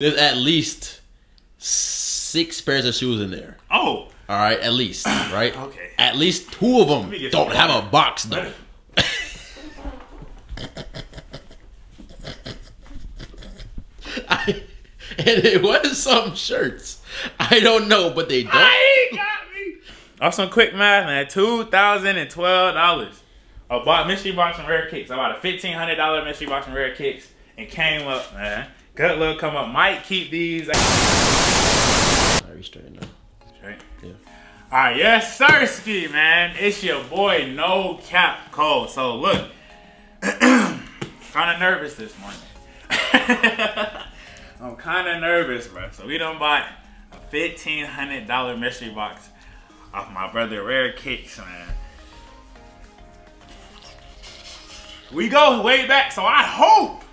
There's at least six pairs of shoes in there. Oh. All right, at least, right? Okay. At least two of them don't have water. a box though. I, and it was some shirts. I don't know, but they don't. He got me. On some quick math, man, two thousand and twelve dollars. I bought mystery box and Rarekiqs. I bought a fifteen hundred dollar mystery box and Rarekiqs, and came up, man. Good luck come up. Might keep these. Right, we straight now. Right. Yeah. All right, yes, Sirski, man. It's your boy, NoKapCole. So look, kind of nervous this morning. I'm kind of nervous, bro. So we done bought a fifteen hundred dollar mystery box off my brother Rarekiqs, man. We go way back, so I hope,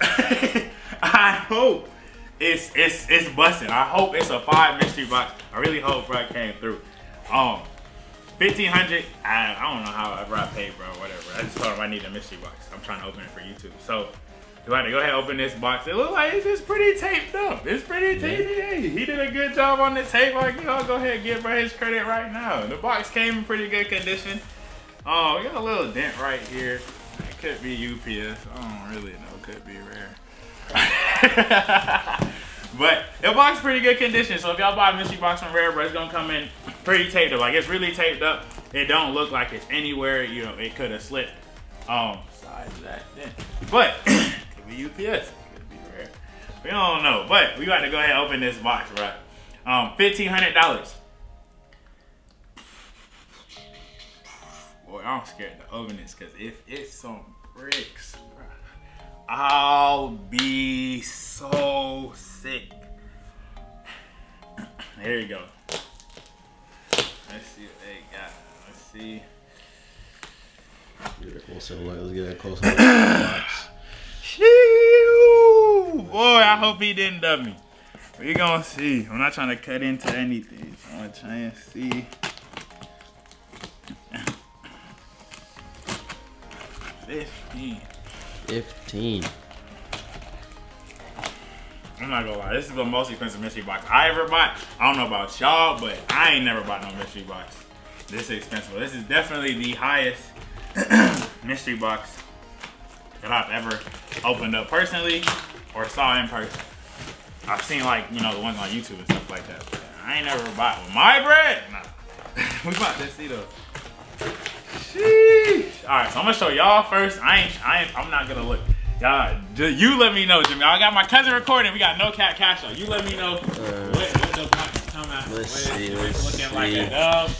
I hope it's it's it's busting. I hope it's a five mystery box. I really hope bro came through. Um, fifteen hundred. I, I don't know how ever I paid, bro. Whatever. I just told him I need a mystery box. I'm trying to open it for YouTube. So. Do I have to go ahead and open this box? It looks like it's just pretty taped up. It's pretty taped. Hey, he did a good job on the tape. Like, you know, go ahead and give bro his credit right now. The box came in pretty good condition. Oh, we got a little dent right here. It could be UPS. I don't really know. Could be rare. but the box pretty good condition. So if y'all buy a mystery box from Rare, bro, it's gonna come in pretty taped up. Like it's really taped up. It don't look like it's anywhere. You know, it could have slipped. Um, besides that, then. But could be UPS. Could be Rare. We don't know. But we got to go ahead and open this box, bro. Um, fifteen hundred dollars. Boy, I'm scared to open this because if it's some bricks, I'll be so sick. Here you go. Let's see what they got. Let's see. Get a closer look. Let's get a closer look at the box. Shoo! Boy, I hope he didn't dub me. We gonna see. I'm not trying to cut into anything. I'm gonna try and see. Fifteen. Fifteen. I'm not gonna lie, this is the most expensive mystery box I ever bought. I don't know about y'all, but I ain't never bought no mystery box. This expensive. This is definitely the highest mystery box that I've ever opened up personally or saw in person. I've seen like, you know, the ones on YouTube and stuff like that. I ain't never bought with my bread. We bought this though. Sheesh. All right, so I'm gonna show y'all first. I ain't, I ain't, I'm not gonna look. Y'all, you let me know, Jimmy. I got my cousin recording. We got no cat cash on. You let me know what, what the box come out. let's What see, let's looking like see. a dub.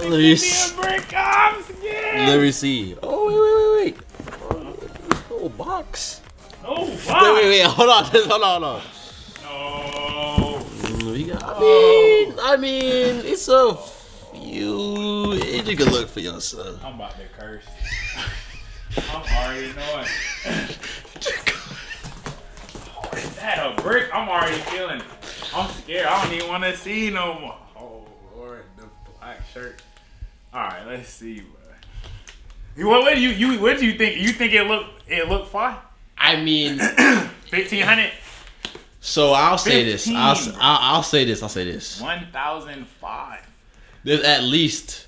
Let me me s- a break. I'm scared. Let me see. Oh wait, wait, wait, wait. Oh, box. No, Wait, wait, wait. Hold on. Hold on. Hold on. No. Mm, We got. I mean, I mean, it's a few. You can look for yourself. I'm about to curse. I'm already knowing. Oh, is that a brick? I'm already feeling. I'm scared. I don't even want to see no more. Oh Lord, the black shirt. All right, let's see. Bro. You- What, what do you you what do you think? You think it look it look fine? I mean, Fifteen hundred, so I'll say this. I'll, I'll I'll say this. I'll say this. one thousand five. There's at least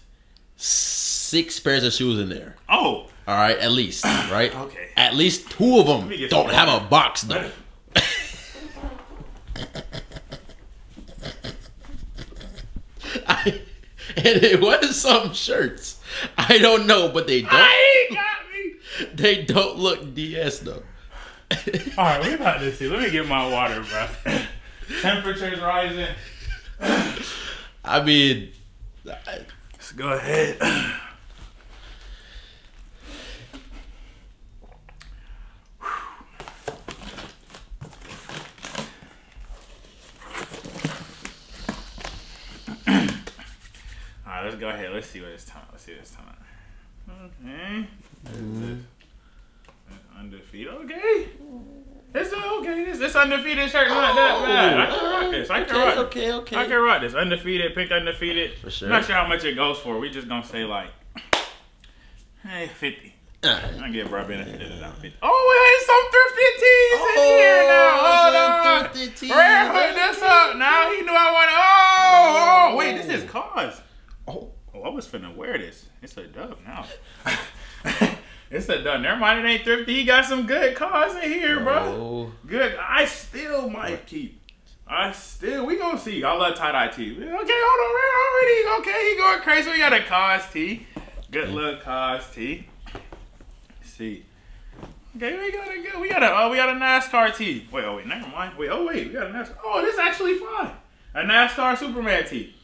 six pairs of shoes in there. Oh, All right, at least, right? Okay. At least two of them don't have a box though. I, and it was some shirts. I don't know, but they don't. Ah, he got me. They don't look DS though. All right, we about to see. Let me get my water, bro. Temperature's rising. I mean, I- Let's go ahead. All right, let's go ahead. Let's see what it's time. Let's see what it's time. Okay. Mm-hmm. This undefeated. Okay. Mm-hmm. It's okay. This this undefeated shirt not that bad. I can rock this. I can okay, rock. okay, okay. I can rock this. Undefeated, pink undefeated. For sure. Not sure how much it goes for. We just gonna say like, hey, 50. Alright. I give bro benefit of the. Oh, we had some thrifted tees in oh, here now. Hold on. tees. Rare hooked this up. Now he knew I wanted. Oh, oh, oh wait, this is oh. cause. Oh, Oh, I was finna wear this. It's a dub now. it's a done. Never mind, it ain't thrifty. He got some good cars in here, bro. oh. Good. I still might keep. I still. We gonna see. I love tie dye tee. Okay, hold on, man. Already. Okay, he going crazy. We got a KAWS tee. Good look KAWS tee. Let's see. Okay, we got a good. We got a. Oh, we got a NASCAR tee. Wait, oh wait, never mind. Wait, oh wait, we got a NASCAR. Oh, this is actually fine. A NASCAR Superman tee.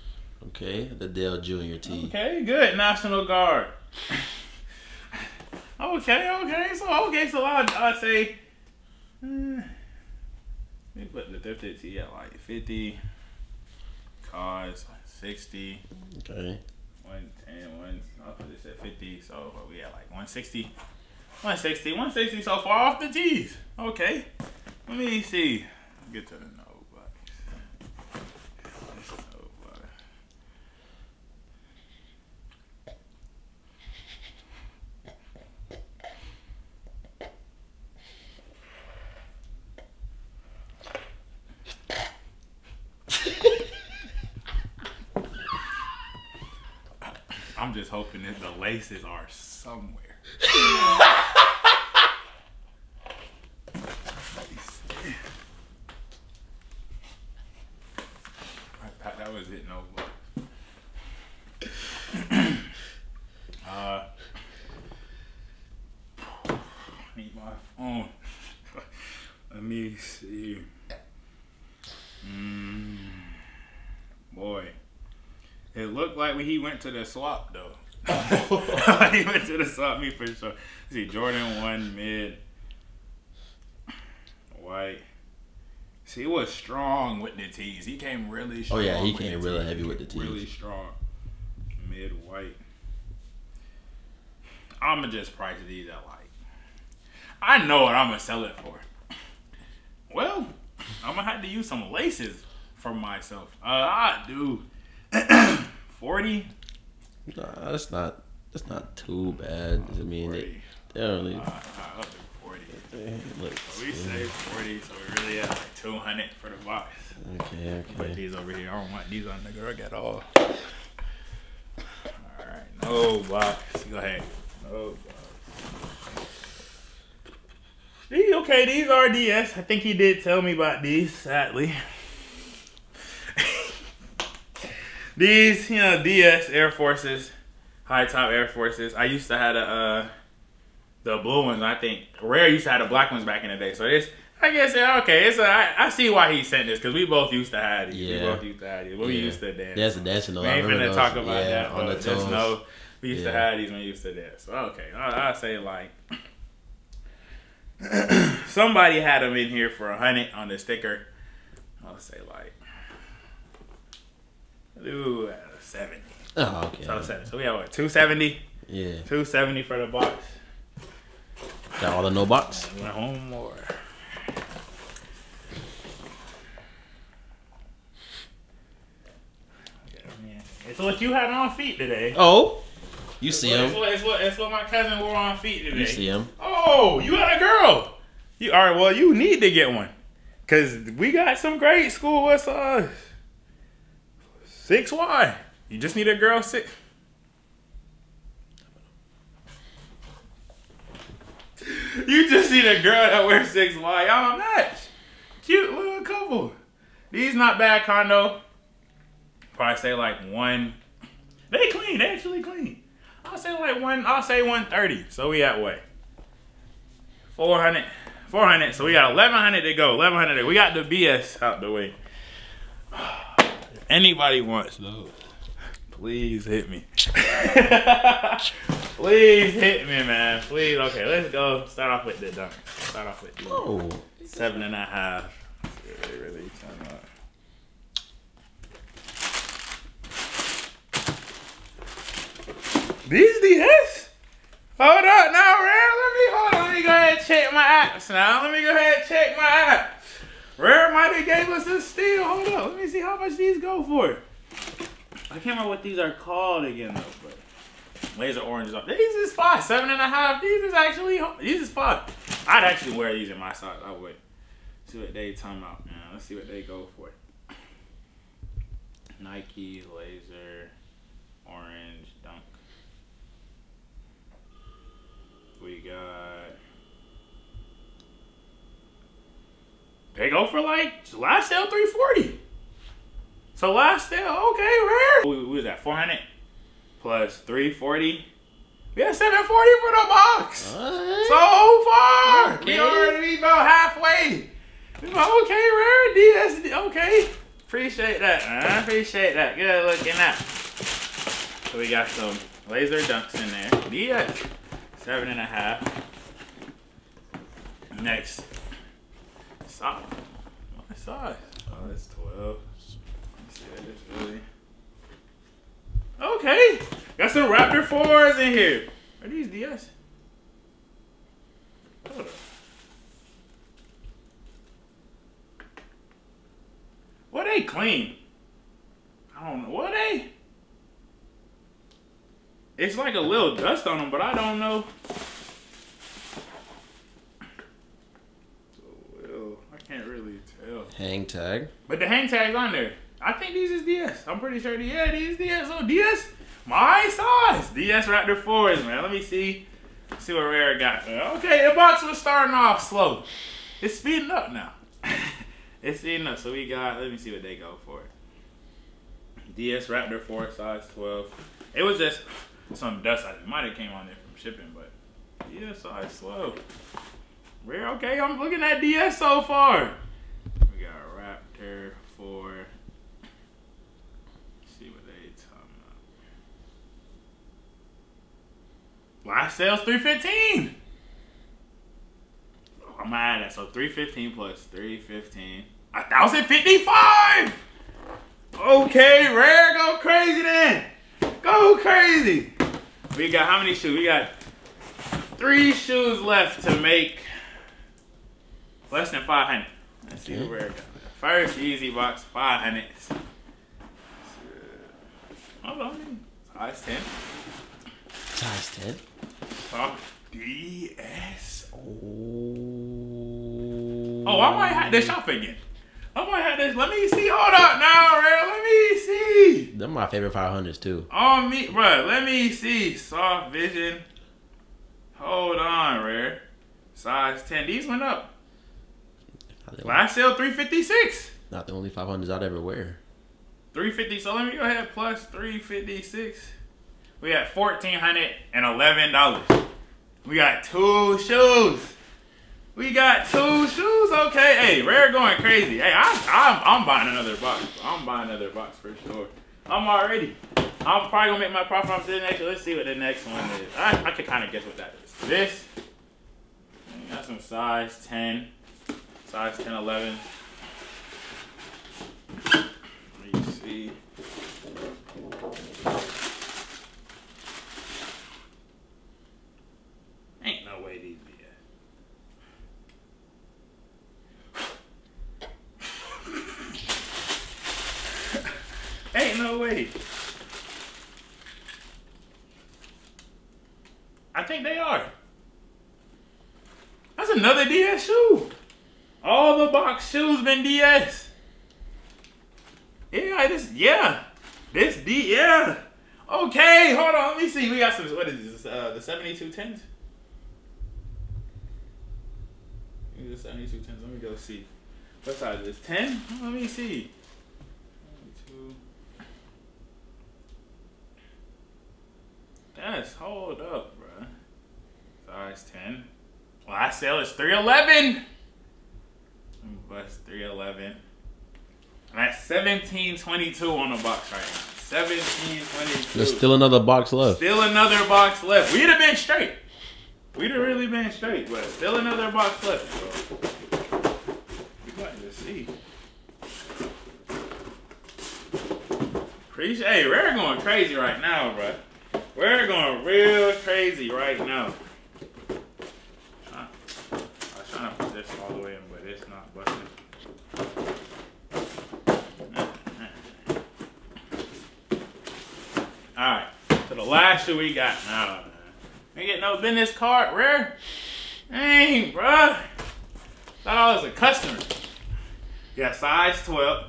Okay, the Dale Jr. T. Okay, good. National Guard. Okay, okay. So, okay, so I'd, I'd say. Uh, we put the thrifted T at like 50. Cars, 60. Okay. 110, one, I'll put this at 50. So, we at like 160. 160, 160 so far off the T's. Okay. Let me see. Get to the no bucks. This no bucks. I'm just hoping that the laces are somewhere. That was it, no uh, need my phone. Let me see. Mm, boy. It looked like when he went to the swap though. He went to the swap meet for sure. See, Jordan one mid, white. See, he was strong with the tees. He came really strong. Oh yeah, he came really tees. heavy with the tees. Really strong. Mid white. I'ma just price these at like. I know what I'm gonna sell it for. Well, I'm gonna have to use some laces for myself. Uh, I do. 40? Nah, that's not. That's not too bad. I mean, they, 40. they don't really. Uh, uh, up to 40. look- We say 40, so we really have like 200 for the box. Okay, Put these over here. I don't want these on the girl at all. Alright, no box. Go ahead. No box. These, okay, these are DS. I think he did tell me about these, sadly. These, you know, DS Air Forces, high top Air Forces. I used to have a, uh, the blue ones. I think Rare used to have the black ones back in the day. So this, I guess, yeah, okay. It's a, I, I see why he sent this because we both used to have these. We both used to have these. We Yeah. used to dance. That's a dancing. We ain't finna talk about yeah, that. on the but just know we used to Yeah. have these when we used to dance. So, okay, I, I say like somebody had them in here for a hundred on the sticker. I'll say like ooh seventy. Oh, okay. So, so we have what two seventy. Yeah. Two seventy for the box. Got all the no box. Went home more. It's what you had on feet today. Oh, you see It's him? what, it's, what, it's what my cousin wore on feet today. You see him? Oh, you got a girl. You all right? Well, you need to get one, cause we got some great school with uh six Y. You just need a girl six. You just need a girl that wears six Y. Y'all match. Cute little couple. These not bad condo. Probably say like one. They clean. They actually clean. I'll say like one. I'll say one thirty. So we at what? 400. 400. So we got 1100 to go. 1100. We got the BS out the way. Anybody wants those, please hit me. please hit me, man. Please. Okay, let's go. Start off with the dunk. Start off with the Oh, seven and a half. Really, really turn up. These DS? Hold up now, Rare. Let me hold on. Let me go ahead and check my apps now. Let me go ahead and check my apps. Rare might have gave us a steal. Hold up. Let me see how much these go for. I can't remember what these are called again though, but Laser orange. These is five, Seven and a half. These is actually these is five. I'd actually wear these in my size. I would. See what they talking out, man. Let's see what they go for. Nike laser orange dunk. We got. They go for like last sale 340. So last sale, okay, rare. What was that? 400 plus 340. We got 740 for the box. So far, Okay. we already about halfway. We about, okay, rare DS. Okay, appreciate that. I appreciate that. Good looking at. So we got some laser dunks in there. DS seven and a half. Next, size. What size? Oh, it's twelve. Let's see what really. Okay, got some Raptor fours in here. Are these DS? Hold up. What they clean? I don't know. What they? It's like a little dust on them, but I don't know. So, well, I can't really tell. Hang tag. But the hang tag's on there. I think these is DS. I'm pretty sure. Yeah, these DS. Oh, DS. My size. DS Raptor 4s, man. Let me see. See what Rare got. Okay, the box was starting off slow. It's speeding up now. it's speeding up. So we got, let me see what they go for. DS Raptor 4, size 12. It was just some dust. It might have came on there from shipping, but DS size slow. Rare, okay, I'm looking at DS so far. We got Raptor 4. see what they talking about. Last sales 315. Oh, I'm gonna that. So 315 plus 315. 1055! Okay, rare, go crazy then. Go crazy. We got how many shoes? We got three shoes left to make less than 500. Let's see Okay. what rare got. First Yeezy box, 500. Hold on. Size 10. Size 10. Oh, DS. Oh. Oh, I might have this shop again. I might have this. Let me see. Hold up now, Rare. Let me see. They're my favorite 500s too. On me, bro. Let me see. Soft vision. Hold on, Rare. Size 10. These went up. Last sale 356. not the only 500s I'd ever wear. 350. So let me go ahead plus 356. We got $1,411. We got two shoes. We got two shoes. Okay. Hey, Rare going crazy. Hey, I, I'm, I'm buying another box. I'm buying another box for sure. I'm already. I'm probably gonna make my profit off this next. Let's see what the next one is. I, I can kind of guess what that is. This. Got some size 10, size 10, 11. Let me see. Ain't no way these be. Ain't no way. I think they are. That's another DS shoe. All the box shoes been DS. Yeah, this yeah. This D yeah. Okay, hold on, let me see. We got some what is this? Uh the 7210s? These are 72 10s. Let me go see. What size is this? 10? Let me see. That's hold up, bro. Size 10. Last sale is 311 plus 311. And that's 1722 on the box right now. 1722. There's still another box left. Still another box left. We'd have been straight. We'd have really been straight, but still another box left. Bro. We got to see. Appreciate. Hey, we're going crazy right now, bro. We're going real crazy right now. This all the way in, but it's not busting. Alright, so the last shoe we got. Nah, ain't get no business card, rare. Dang, bruh. Thought I was a customer. Yeah, size 12.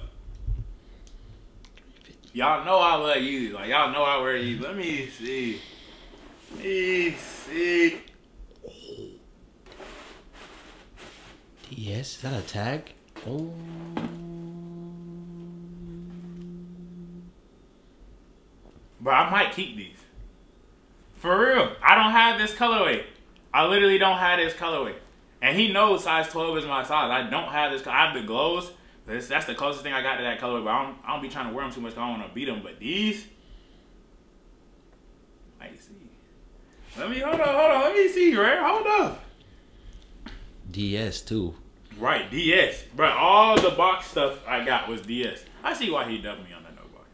Y'all know I love you. Like, y'all know I wear you. Let me see. Let me see. DS, is that a tag? Oh. But I might keep these. For real. I don't have this colorway. I literally don't have this colorway. And he knows size 12 is my size. I don't have this. I have the glows. This, that's the closest thing I got to that colorway. But I don't, I don't be trying to wear them too much because I don't want to beat them. But these, I see. Let me, hold on, hold on. Let me see, right? Hold up. DS too. Right, DS. Bro, all the box stuff I got was DS. I see why he dubbed me on the no box.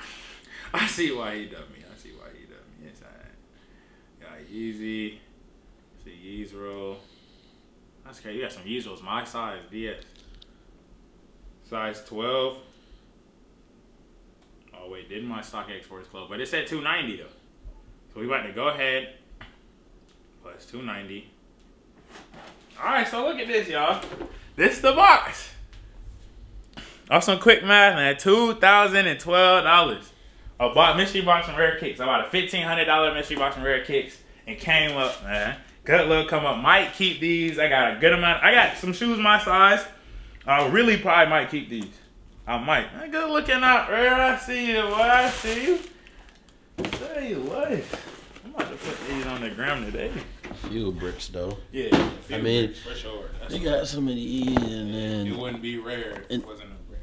I see why he dubbed me. I see why he dubbed me. It's alright. Got Yeezy. See Yeezro. That's okay. You got some Yeezros. My size, DS. Size 12. Oh wait, didn't my stock his clothes? But it said 290 though. So we about to go ahead. Plus 290. Alright, so look at this, y'all. This is the box. On some quick math, man. $2,012. I bought mystery box and Rarekiqs. I bought a $1,500 mystery box and Rarekiqs and came up, man. Good little come up. Might keep these. I got a good amount. I got some shoes my size. I really probably might keep these. I might. I Good looking out, rare. I see you. What I see you. Tell you what. I'm about to put these on the gram today. Few bricks though. Yeah, I mean, for sure. That's They got so many E's and it then wouldn't be rare if it wasn't a break.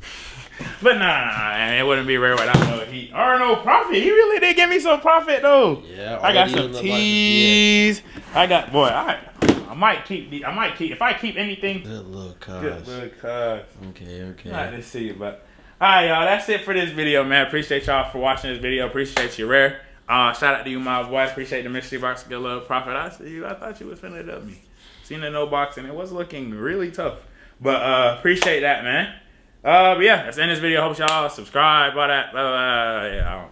But nah, nah, nah, it wouldn't be rare without no heat or no profit. He really did give me some profit though. yeah. I got some these like tees. I got boy. I I might keep the. I might keep if I keep anything. DS. Good little Good cars. look, cuz. Okay, okay. Not to see, but all right, y'all. That's it for this video, man. Appreciate y'all for watching this video. Appreciate you, rare. Uh, shout out to you, my boy. Appreciate the mystery box. Good little profit. I see you. I thought you was finna dub me. Seen the no box and it was looking really tough. But uh, appreciate that, man. Uh, but yeah, that's the end of this video. Hope y'all subscribe. All that. Blah, blah, blah. Yeah.